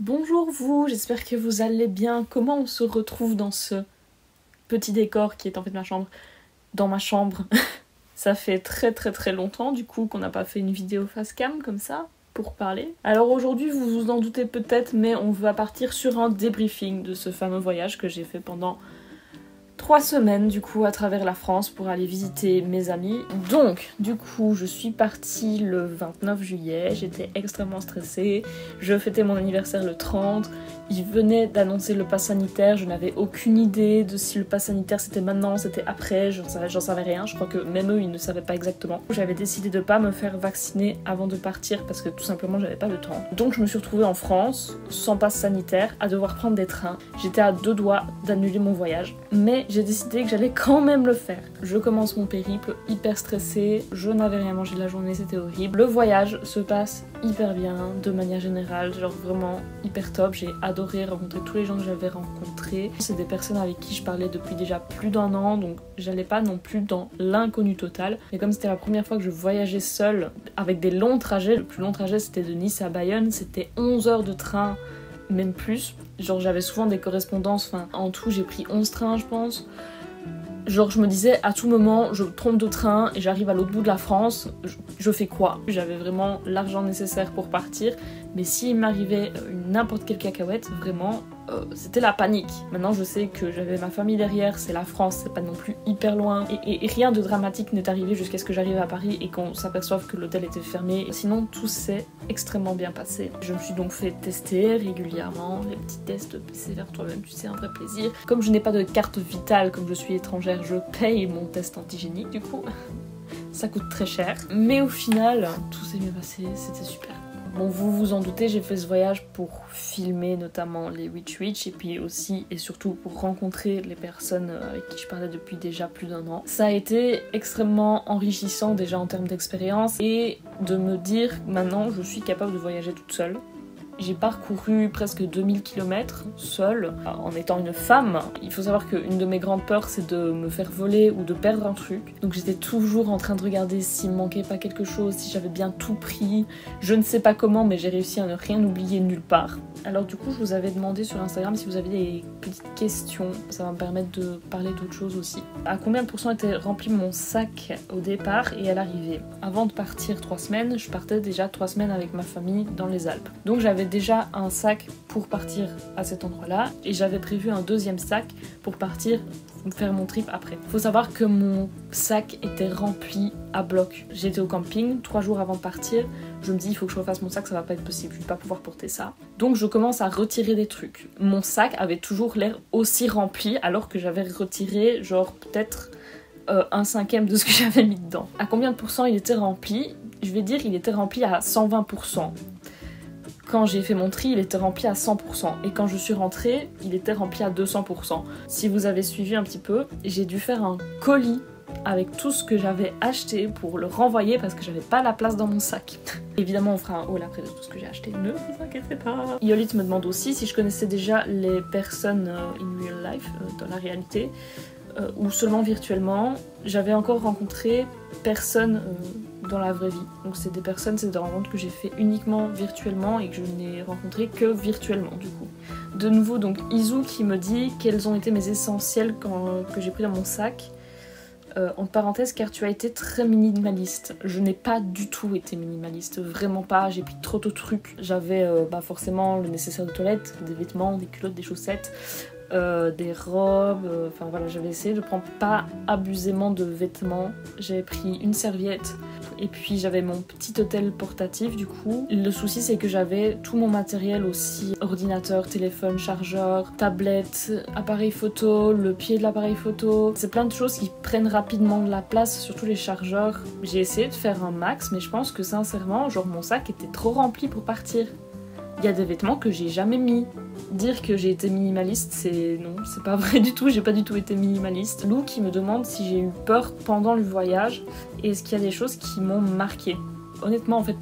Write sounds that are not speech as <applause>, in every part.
Bonjour vous, j'espère que vous allez bien. Comment on se retrouve dans ce petit décor qui est en fait ma chambre Dans ma chambre? <laughs> ça fait très très très longtemps du coup qu'on n'a pas fait une vidéo face cam comme ça pour parler. Alors aujourd'hui vous vous en doutez peut-être mais on va partir sur un débriefing de ce fameux voyage que j'ai fait pendant trois semaines du coup à travers la France pour aller visiter mes amis. Donc du coup je suis partie le 29 juillet, j'étais extrêmement stressée, je fêtais mon anniversaire le 30, il venait d'annoncer le pass sanitaire, je n'avais aucune idée de si le pass sanitaire c'était maintenant, c'était après, j'en savais, savais rien, je crois que même eux ils ne savaient pas exactement. J'avais décidé de pas me faire vacciner avant de partir parce que tout simplement j'avais pas le temps. Donc je me suis retrouvée en France sans passe sanitaire à devoir prendre des trains. J'étais à deux doigts d'annuler mon voyage, mais j'ai décidé que j'allais quand même le faire. Je commence mon périple hyper stressée, je n'avais rien mangé de la journée, c'était horrible. Le voyage se passe hyper bien de manière générale, genre vraiment hyper top. J'ai adoré rencontrer tous les gens que j'avais rencontrés. C'est des personnes avec qui je parlais depuis déjà plus d'un an, donc j'allais pas non plus dans l'inconnu total. Mais comme c'était la première fois que je voyageais seule avec des longs trajets, le plus long trajet c'était de Nice à Bayonne, c'était 11 heures de train même plus. Genre j'avais souvent des correspondances, enfin en tout j'ai pris 11 trains je pense. Genre je me disais à tout moment je trompe de train et j'arrive à l'autre bout de la France, je, fais quoi? J'avais vraiment l'argent nécessaire pour partir, mais s'il m'arrivait euh, n'importe quelle cacahuète, vraiment euh, c'était la panique. Maintenant je sais que j'avais ma famille derrière, c'est la France, c'est pas non plus hyper loin et, rien de dramatique n'est arrivé jusqu'à ce que j'arrive à Paris et qu'on s'aperçoive que l'hôtel était fermé. Sinon tout s'est extrêmement bien passé. Je me suis donc fait tester régulièrement, les petits tests PCR toi-même, tu sais, un vrai plaisir. Comme je n'ai pas de carte vitale, comme je suis étrangère, je paye mon test antigénique du coup. <laughs> Ça coûte très cher. Mais au final, tout s'est bien passé, c'était super. Bon, vous vous en doutez, j'ai fait ce voyage pour filmer notamment les Witch Witch et puis aussi et surtout pour rencontrer les personnes euh, avec qui je parlais depuis déjà plus d'un an. Ça a été extrêmement enrichissant déjà en termes d'expérience et de me dire maintenant je suis capable de voyager toute seule. J'ai parcouru presque 2000 km seule en étant une femme. Il faut savoir qu'une de mes grandes peurs c'est de me faire voler ou de perdre un truc. Donc j'étais toujours en train de regarder s'il manquait pas quelque chose, si j'avais bien tout pris. Je ne sais pas comment mais j'ai réussi à ne rien oublier nulle part. Alors du coup je vous avais demandé sur Instagram si vous avez des petites questions. Ça va me permettre de parler d'autres choses aussi. À combien de pourcents était rempli mon sac au départ et à l'arrivée? Avant de partir trois semaines, je partais déjà trois semaines avec ma famille dans les Alpes. Donc j'avais déjà un sac pour partir à cet endroit-là et j'avais prévu un deuxième sac pour partir faire mon trip après. Faut savoir que mon sac était rempli à bloc. J'étais au camping trois jours avant de partir. Je me dis il faut que je refasse mon sac, ça va pas être possible, je vais pas pouvoir porter ça. Donc je commence à retirer des trucs. Mon sac avait toujours l'air aussi rempli alors que j'avais retiré genre peut-être euh, un cinquième de ce que <laughs> j'avais mis dedans. À combien de pourcents il était rempli? Je vais dire il était rempli à 120%. Quand j'ai fait mon tri, il était rempli à 100%. Et quand je suis rentrée, il était rempli à 200%. Si vous avez suivi un petit peu, j'ai dû faire un colis avec tout ce que j'avais acheté pour le renvoyer parce que j'avais pas la place dans mon sac. <laughs> Évidemment, on fera un haul après de tout ce que j'ai acheté, ne vous inquiétez pas. Yolit me demande aussi si je connaissais déjà les personnes euh, in real life, euh, dans la réalité, euh, ou seulement virtuellement. J'avais encore rencontré personne dans la vraie vie. Donc c'est des personnes, c'est des rencontres que j'ai fait uniquement virtuellement et que je n'ai rencontrées que virtuellement du coup. De nouveau donc Izu qui me dit quels ont été mes essentiels que j'ai pris dans mon sac. Euh, en parenthèse car tu as été très minimaliste. Je n'ai pas du tout été minimaliste, vraiment pas. J'ai pris trop de trucs. J'avais euh, bah, forcément le nécessaire de toilette, des vêtements, des culottes, des chaussettes, euh, des robes. Euh, enfin voilà, j'avais essayé de prendre pas abusément de vêtements. J'avais pris une serviette et puis j'avais mon petit hôtel portatif du coup. Le souci c'est que j'avais tout mon matériel aussi ordinateur, téléphone, chargeur, tablette, appareil photo, le pied de l'appareil photo. C'est plein de choses qui prennent rapidement de la place, surtout les chargeurs. J'ai essayé de faire un max, mais je pense que sincèrement, genre mon sac était trop rempli pour partir. Il y a des vêtements que j'ai jamais mis. Dire que j'ai été minimaliste, c'est non, c'est pas <laughs> vrai du tout, j'ai pas du tout été minimaliste. Lou qui me demande si j'ai eu peur pendant le voyage et est-ce qu'il y a des choses qui m'ont marqué? Honnêtement, en fait,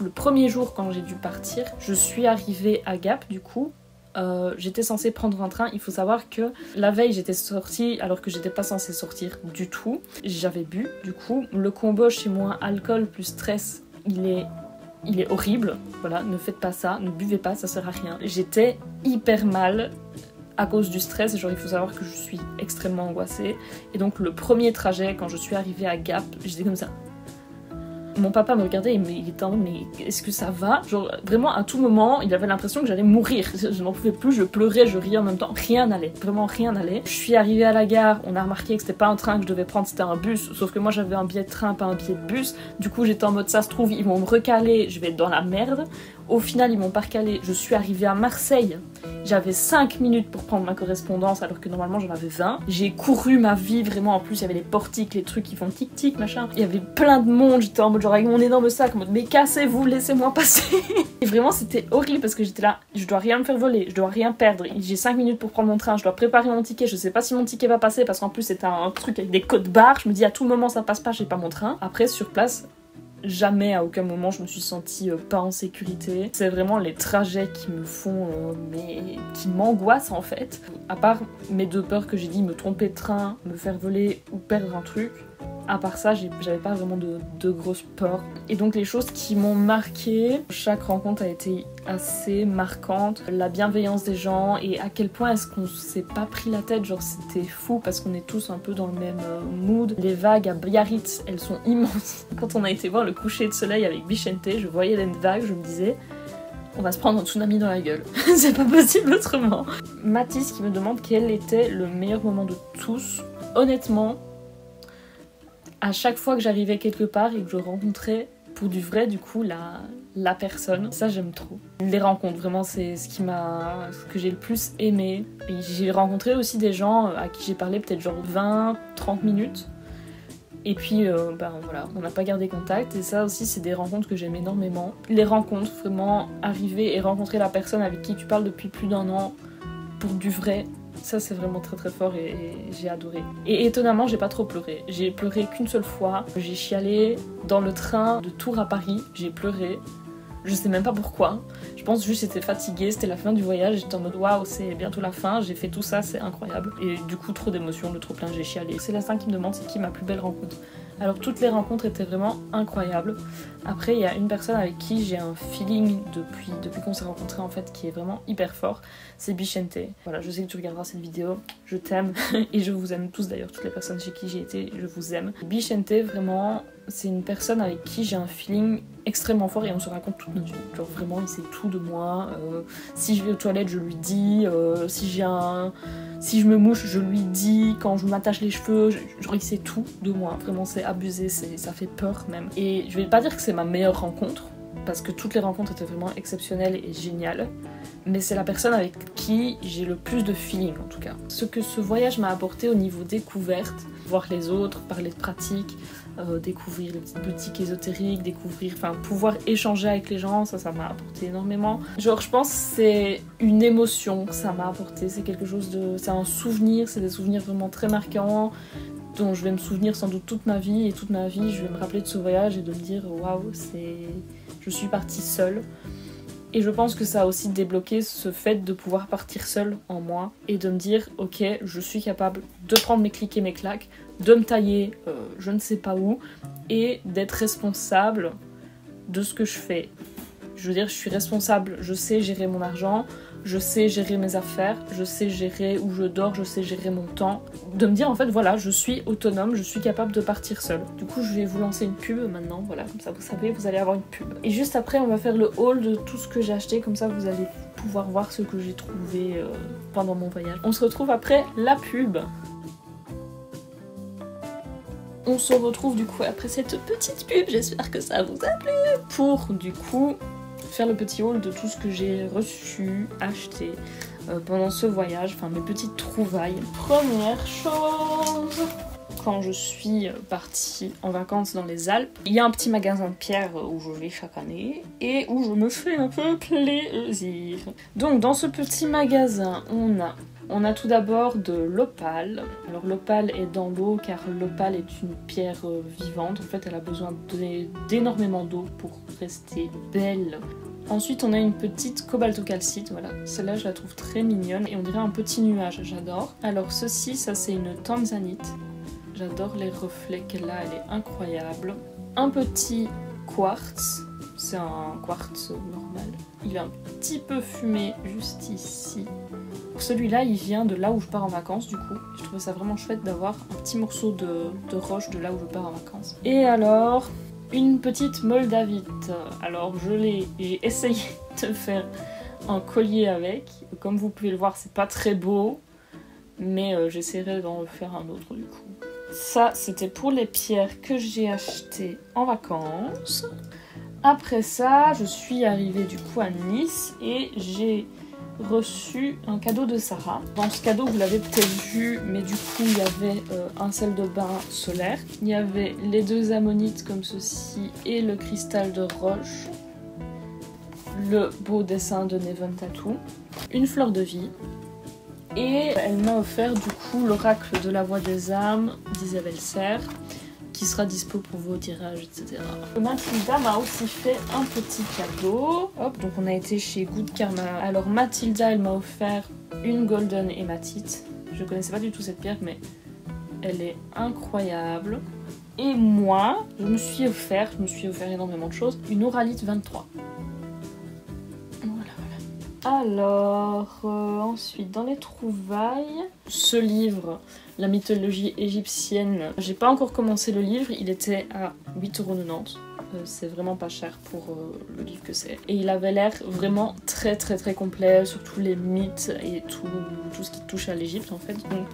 le premier jour quand j'ai dû partir, je suis arrivée à Gap du coup. Euh, j'étais censée prendre un train. Il faut savoir que la veille j'étais sortie alors que j'étais pas censée sortir du tout. J'avais bu du coup. Le combo chez moi, alcool plus stress, il est il est horrible. Voilà, ne faites pas ça, ne buvez pas, ça sert à rien. J'étais hyper mal à cause du stress. Genre, il faut savoir que je suis extrêmement angoissée. Et donc, le premier trajet, quand je suis arrivée à Gap, j'étais comme ça. Mon papa me regardait et il était en mais est-ce que ça va? Genre, vraiment, à tout moment, il avait l'impression que j'allais mourir. Je n'en pouvais plus, je pleurais, je riais en même temps. Rien n'allait, vraiment rien n'allait. Je suis arrivée à la gare, on a remarqué que c'était pas un train que je devais prendre, c'était un bus. Sauf que moi, j'avais un billet de train, pas un billet de bus. Du coup, j'étais en mode, ça se trouve, ils vont me recaler, je vais être dans la merde. Au final, ils m'ont pas recalé. Je suis arrivée à Marseille. J'avais 5 minutes pour prendre ma correspondance alors que normalement j'en avais 20. J'ai couru ma vie vraiment. En plus, il y avait les portiques, les trucs qui font tic-tic, machin. Il y avait plein de monde. J'étais en mode genre avec mon énorme sac en mode mais cassez-vous, laissez-moi passer. <laughs> Et vraiment, c'était horrible parce que j'étais là. Je dois rien me faire voler. Je dois rien perdre. J'ai 5 minutes pour prendre mon train. Je dois préparer mon ticket. Je sais pas si mon ticket va passer parce qu'en plus c'était un truc avec des codes barres. Je me dis à tout moment ça passe pas, j'ai pas mon train. Après, sur place, jamais à aucun moment je me suis sentie euh, pas en sécurité. C'est vraiment les trajets qui me font, euh, mais qui m'angoissent en fait. À part mes deux peurs que j'ai dit, me tromper de train, me faire voler ou perdre un truc, à part ça, j'avais pas vraiment de, de grosses peurs. Et donc les choses qui m'ont marqué, chaque rencontre a été assez marquante. La bienveillance des gens et à quel point est-ce qu'on s'est pas pris la tête, genre c'était fou parce qu'on est tous un peu dans le même euh, mood. Les vagues à Biarritz, elles sont <laughs> immenses. Quand on a été voir le coucher de soleil avec Bichente, je voyais les vagues, je me disais on va se prendre un tsunami dans la gueule. <laughs> c'est pas possible autrement. Mathis qui me demande quel était le meilleur moment de tous. Honnêtement, à chaque fois que j'arrivais quelque part et que je rencontrais pour du vrai du coup la, personne, ça j'aime trop. Les rencontres, vraiment c'est ce qui m'a ce que j'ai le plus aimé. J'ai rencontré aussi des gens à qui j'ai parlé peut-être genre 20 30 minutes. Et puis euh, ben voilà, on n'a pas gardé contact et ça aussi c'est des rencontres que j'aime énormément. Les rencontres, vraiment arriver et rencontrer la personne avec qui tu parles depuis plus d'un an pour du vrai, ça, c'est vraiment très très fort et, j'ai adoré. Et étonnamment, j'ai pas trop pleuré. J'ai pleuré qu'une seule fois. J'ai chialé dans le train de Tours à Paris. J'ai pleuré. Je sais même pas pourquoi. Je pense juste j'étais fatiguée, c'était la fin du voyage. J'étais en mode waouh, c'est bientôt la fin. J'ai fait tout ça, c'est incroyable. Et du coup, trop d'émotions, le trop plein, j'ai chialé. C'est l'instinct qui me demande c'est qui ma plus belle rencontre. Alors toutes les rencontres étaient vraiment incroyables. Après, il y a une personne avec qui j'ai un feeling depuis, depuis qu'on s'est rencontrés en fait qui est vraiment hyper fort. C'est Bichente. Voilà, je sais que tu regarderas cette vidéo. Je t'aime <laughs> et je vous aime tous d'ailleurs, toutes les personnes chez qui j'ai été, je vous aime. Bichente, vraiment, c'est une personne avec qui j'ai un feeling extrêmement fort et on se raconte toute notre vie. Genre vraiment, il sait tout de moi. Euh, si je vais aux toilettes, je lui dis. Euh, si j'ai un, si je me mouche, je lui dis. Quand je m'attache les cheveux, genre il sait tout de moi. Vraiment, c'est abusé, ça fait peur même. Et je vais pas dire que c'est ma meilleure rencontre parce que toutes les rencontres étaient vraiment exceptionnelles et géniales. Mais c'est la personne avec qui j'ai le plus de feeling en tout cas. Ce que ce voyage m'a apporté au niveau découverte, voir les autres, parler de pratique, euh, découvrir les petites boutiques ésotériques, découvrir, enfin pouvoir échanger avec les gens, ça, ça m'a apporté énormément. Genre, je pense c'est une émotion que ça m'a apporté, c'est quelque chose de, c'est un souvenir, c'est des souvenirs vraiment très marquants dont je vais me souvenir sans doute toute ma vie et toute ma vie, je vais me rappeler de ce voyage et de me dire waouh, c'est, je suis partie seule. Et je pense que ça a aussi débloqué ce fait de pouvoir partir seule en moi et de me dire ok, je suis capable de prendre mes clics et mes claques, de me tailler euh, je ne sais pas où et d'être responsable de ce que je fais. Je veux dire, je suis responsable, je sais gérer mon argent, je sais gérer mes affaires, je sais gérer où je dors, je sais gérer mon temps. De me dire en fait, voilà, je suis autonome, je suis capable de partir seule. Du coup, je vais vous lancer une pub maintenant, voilà, comme ça vous savez, vous allez avoir une pub. Et juste après, on va faire le haul de tout ce que j'ai acheté, comme ça vous allez pouvoir voir ce que j'ai trouvé euh, pendant mon voyage. On se retrouve après la pub. On se retrouve du coup après cette petite pub, j'espère que ça vous a plu, pour du coup faire le petit haul de tout ce que j'ai reçu, acheté euh, pendant ce voyage, enfin mes petites trouvailles. Première chose, quand je suis partie en vacances dans les Alpes, il y a un petit magasin de pierre où je vais chaque année et où je me fais un peu plaisir. Donc dans ce petit magasin, on a on a tout d'abord de l'opale. Alors l'opale est dans l'eau car l'opale est une pierre euh, vivante. En fait, elle a besoin d'énormément d'eau pour rester belle. Ensuite, on a une petite cobaltocalcite, voilà. Celle-là, je la trouve très mignonne et on dirait un petit nuage, j'adore. Alors ceci, ça c'est une tanzanite. J'adore les reflets qu'elle a, elle est incroyable. Un petit quartz. C'est un quartz normal. Il est un petit peu fumé juste ici. Celui-là, il vient de là où je pars en vacances, du coup. Je trouvais ça vraiment chouette d'avoir un petit morceau de, roche de là où je pars en vacances. Et alors, une petite moldavite. Alors, je l'ai, j'ai <laughs> essayé de faire un collier avec. Comme vous pouvez le voir, c'est pas très beau, mais euh, j'essaierai d'en faire un autre du coup. Ça, c'était pour les pierres que j'ai achetées en vacances. Après ça, je suis arrivée du coup à Nice et j'ai reçu un cadeau de Sarah. Dans ce cadeau, vous l'avez peut-être vu, mais du coup, il y avait euh, un sel de bain solaire. Il y avait les deux ammonites comme ceci et le cristal de roche. Le beau dessin de Neven Tattoo. Une fleur de vie. Et elle m'a offert du coup l'oracle de la voix des âmes d'Isabelle Serre qui sera dispo pour vos tirages, etc. Mathilda m'a aussi fait un petit cadeau. Hop, donc on a été chez Good Karma. Alors Mathilda, elle m'a offert une golden hématite. Je connaissais pas du tout cette pierre, mais elle est incroyable. Et moi, je me suis offert, je me suis offert énormément de choses, une Oralite 23. Voilà, voilà. Alors, euh, ensuite, dans les trouvailles, ce livre, la mythologie égyptienne. J'ai pas encore commencé le livre, il était à 8,90€. Euh, c'est vraiment pas cher pour euh, le livre que c'est. Et il avait l'air vraiment très très très complet sur tous les mythes et tout, tout ce qui touche à l'Égypte en fait. Donc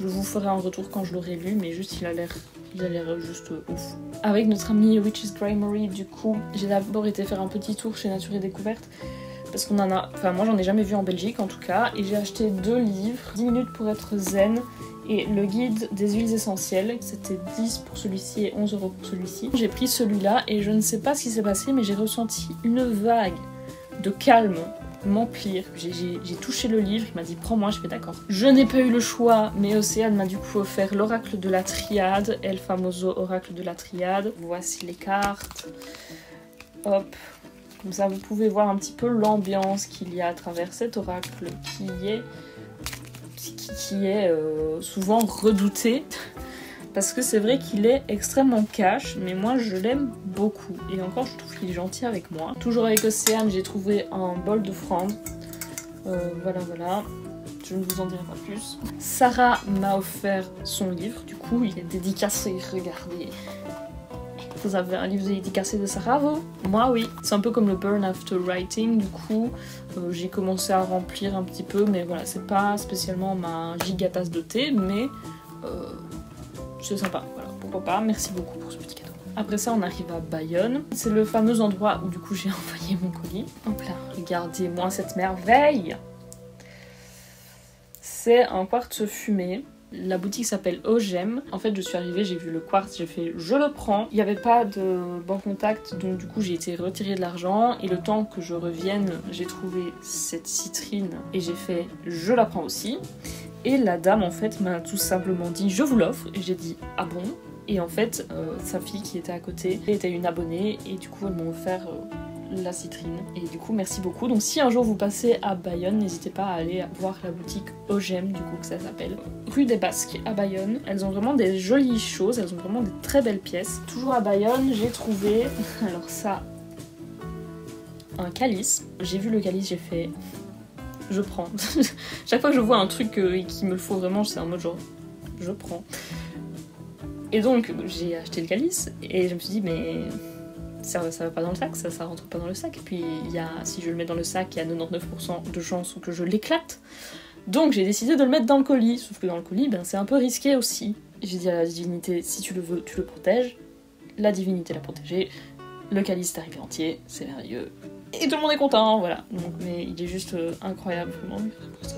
je vous ferai un retour quand je l'aurai lu, mais juste il a l'air il a l'air juste ouf. Avec notre ami Witch's Grimmery, du coup, j'ai d'abord été faire un petit tour chez Nature et Découverte. Parce qu'on en a. Enfin, moi j'en ai jamais vu en Belgique en tout cas. Et j'ai acheté deux livres 10 minutes pour être zen et le guide des huiles essentielles. C'était 10 pour celui-ci et 11 euros pour celui-ci. J'ai pris celui-là et je ne sais pas ce qui s'est passé, mais j'ai ressenti une vague de calme m'emplir. J'ai touché le livre, il m'a dit prends-moi, je fais d'accord. Je n'ai pas eu le choix, mais Océane m'a du coup offert l'oracle de la triade, El Famoso oracle de la triade. Voici les cartes. Hop, comme ça vous pouvez voir un petit peu l'ambiance qu'il y a à travers cet oracle qui est qui, est euh, souvent redouté. Parce que c'est vrai qu'il est extrêmement cash, mais moi je l'aime beaucoup. Et encore, je trouve qu'il est gentil avec moi. Toujours avec Océane, j'ai trouvé un bol de fronde. Euh, voilà, voilà. Je ne vous en dirai pas plus. Sarah m'a offert son livre, du coup il est dédicacé, regardez. Vous avez un livre dédicacé de Sarah, vous Moi, oui. C'est un peu comme le Burn After Writing, du coup, euh, j'ai commencé à remplir un petit peu, mais voilà, c'est pas spécialement ma gigatasse de thé, mais euh, c'est sympa, voilà, pourquoi pas. Merci beaucoup pour ce petit cadeau. Après ça, on arrive à Bayonne. C'est le fameux endroit où du coup j'ai <laughs> envoyé mon colis. Hop là, regardez-moi cette merveille C'est un quartz fumé la boutique s'appelle Ogem. En fait, je suis arrivée, j'ai vu le quartz, j'ai fait je le prends. Il n'y avait pas de bon contact, donc du coup, j'ai été retirer de l'argent. Et le temps que je revienne, j'ai trouvé cette citrine et j'ai fait je la prends aussi. Et la dame, en fait, m'a tout simplement dit je vous l'offre. Et j'ai dit ah bon? Et en fait, euh, sa fille qui était à côté était une abonnée et du coup, elle m'a offert. Euh, la citrine. Et du coup, merci beaucoup. Donc, si un jour vous passez à Bayonne, n'hésitez pas à aller voir la boutique Ogem, du coup, que ça s'appelle. Rue des Basques à Bayonne. Elles ont vraiment des jolies choses, elles ont vraiment des très belles pièces. Toujours à Bayonne, j'ai trouvé, <laughs> alors ça, un calice. J'ai vu le calice, j'ai fait. Je prends. <laughs> Chaque fois que je vois un truc euh, qui me le faut vraiment, c'est un mode genre. Je prends. Et donc, j'ai acheté le calice et je me suis dit, mais ça, ça va pas dans le sac, ça, ça rentre pas dans le sac. Puis y a, si je le mets dans le sac, il y a 99% de chances que je l'éclate. Donc j'ai décidé de le mettre dans le colis. Sauf que dans le colis, ben, c'est un peu risqué aussi. J'ai dit à la divinité, si tu le veux, tu le protèges. La divinité l'a protégé. Le calice est arrivé entier, c'est merveilleux. Et tout le monde est content, voilà. Mais il est juste euh, incroyable.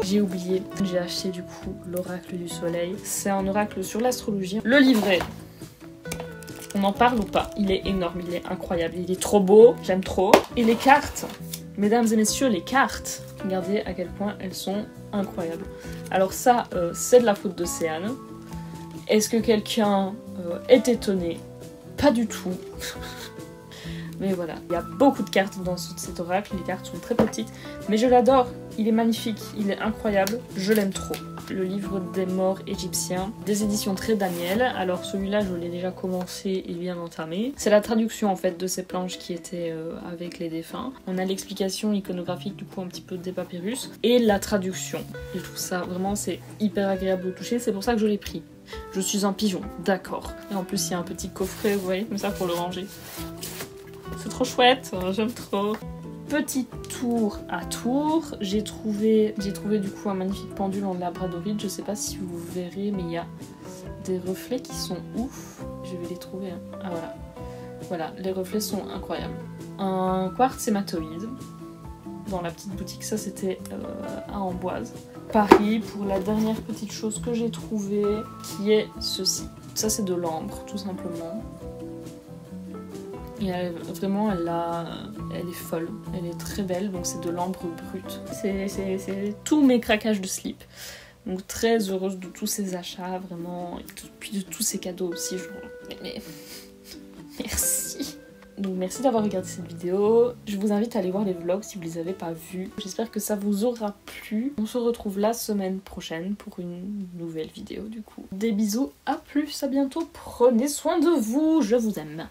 J'ai oublié, j'ai acheté du coup l'oracle du soleil. C'est un oracle sur l'astrologie. Le livret on en parle ou pas? Il est énorme, il est incroyable, il est trop beau, j'aime trop. Et les cartes, mesdames et messieurs, les cartes, regardez à quel point elles sont incroyables. Alors ça, euh, c'est de la faute d'Océane. Est-ce que quelqu'un euh, est étonné? Pas du tout. <laughs> mais voilà, il y a beaucoup de cartes dans cet oracle, les cartes sont très petites, mais je l'adore, il est magnifique, il est incroyable, je l'aime trop. le livre des morts égyptiens, des éditions Très Daniel. Alors celui-là, je l'ai déjà commencé et bien entamé. C'est la traduction en fait de ces planches qui étaient euh, avec les défunts. On a l'explication iconographique du coup un petit peu des papyrus et la traduction. Et tout ça, vraiment, c'est hyper agréable au toucher. C'est pour ça que je l'ai pris. Je suis un pigeon, d'accord. Et en plus, il y a un petit coffret, vous voyez, comme ça pour le ranger. C'est trop chouette, j'aime trop. Petit tour à tour, j'ai trouvé, j'ai trouvé du coup un magnifique pendule en labradorite. Je sais pas si vous verrez, mais il y a des reflets qui sont ouf. Je vais les trouver. hein. Ah voilà. Voilà, les reflets sont incroyables. Un quartz hématoïde. Dans la petite boutique, ça c'était euh, à Amboise. Paris pour la dernière petite chose que j'ai trouvée, qui est ceci. Ça c'est de l'ambre, tout simplement. Et vraiment, elle, est folle, elle est très belle, donc c'est de l'ambre brute. C'est- tous mes craquages de slip. Donc très heureuse de tous ces achats, vraiment, et puis de tous ces cadeaux aussi. Je... mais- Merci. Donc merci d'avoir regardé cette vidéo. Je vous invite à aller voir les vlogs si vous les avez pas vus. J'espère que ça vous aura plu. On se retrouve la semaine prochaine pour une nouvelle vidéo du coup. Des bisous, à plus, à bientôt. Prenez soin de vous, je vous aime.